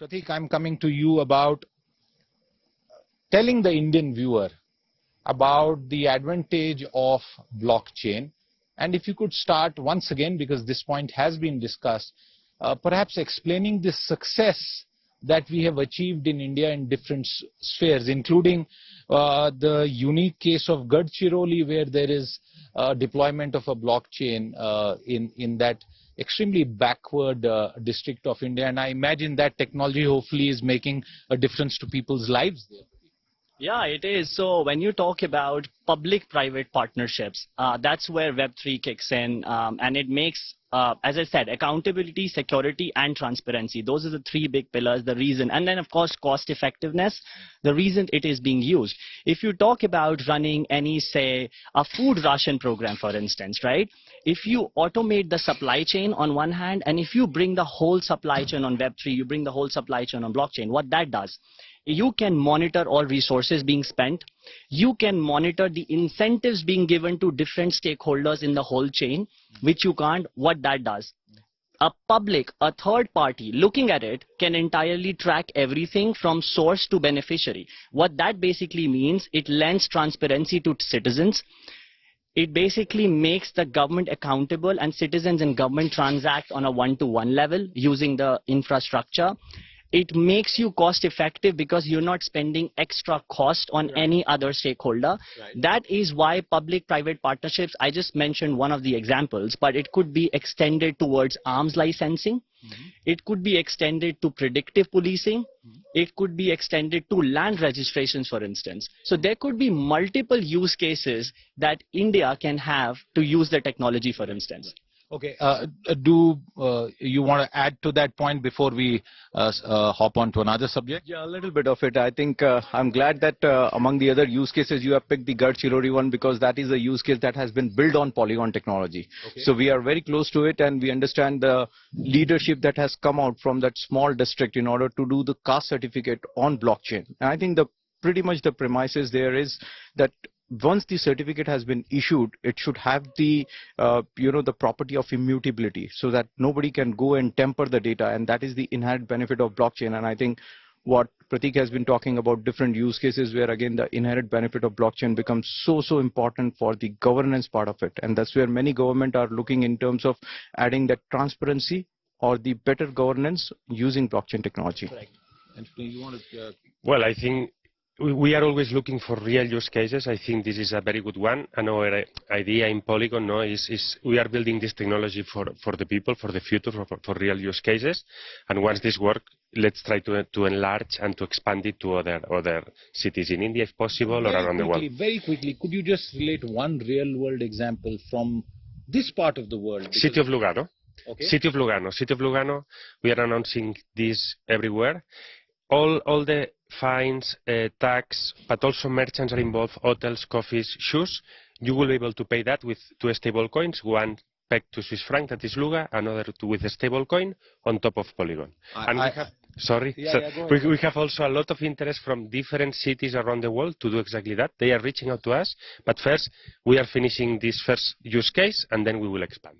Prateek, I'm coming to you about telling the Indian viewer about the advantage of blockchain. And if you could start once again, because this point has been discussed, uh, perhaps explaining the success that we have achieved in India in different spheres, including uh, the unique case of Gadchiroli, where there is uh, deployment of a blockchain uh, in, in that extremely backward uh, district of India. And I imagine that technology hopefully is making a difference to people's lives there. Yeah, it is. So when you talk about public-private partnerships, uh, that's where Web3 kicks in, um, and it makes, uh, as I said, accountability, security, and transparency. Those are the three big pillars. The reason, and then of course, cost effectiveness. The reason it is being used. If you talk about running any, say, a food ration program, for instance, right? If you automate the supply chain on one hand, and if you bring the whole supply chain on Web3, you bring the whole supply chain on blockchain. What that does you can monitor all resources being spent. You can monitor the incentives being given to different stakeholders in the whole chain, which you can't. What that does. A public, a third party looking at it can entirely track everything from source to beneficiary. What that basically means, it lends transparency to citizens. It basically makes the government accountable and citizens and government transact on a one-to-one -one level using the infrastructure it makes you cost effective because you're not spending extra cost on right. any other stakeholder. Right. That is why public-private partnerships, I just mentioned one of the examples, but it could be extended towards arms licensing. Mm -hmm. It could be extended to predictive policing. Mm -hmm. It could be extended to land registrations, for instance. So there could be multiple use cases that India can have to use the technology, for instance. Okay. Uh, do uh, you want to add to that point before we uh, uh, hop on to another subject? Yeah, a little bit of it. I think uh, I'm glad that uh, among the other use cases you have picked the Gadchiroli one because that is a use case that has been built on Polygon technology. Okay. So we are very close to it and we understand the leadership that has come out from that small district in order to do the caste certificate on blockchain. And I think the pretty much the premises there is that once the certificate has been issued, it should have the, uh, you know, the property of immutability so that nobody can go and temper the data. And that is the inherent benefit of blockchain. And I think what Prateek has been talking about different use cases where again the inherent benefit of blockchain becomes so so important for the governance part of it and that's where many government are looking in terms of adding that transparency or the better governance using blockchain technology. Correct. And you want to, uh... Well, I think we are always looking for real use cases. I think this is a very good one. And our idea in Polygon no, is, is we are building this technology for, for the people, for the future, for, for real use cases. And once this works, let's try to, to enlarge and to expand it to other, other cities in India if possible very or around quickly, the world. Very quickly, could you just relate one real world example from this part of the world? City of Lugano. Okay. City of Lugano. City of Lugano, we are announcing this everywhere all, all the fines, uh, tax, but also merchants are involved, hotels, coffees, shoes. You will be able to pay that with two stable coins, one pegged to Swiss franc, that is Luga, another to, with a stable coin on top of Polygon. I, and I, we have, sorry, yeah, so yeah, we, we, have also a lot of interest from different cities around the world to do exactly that. They are reaching out to us, but first we are finishing this first use case and then we will expand.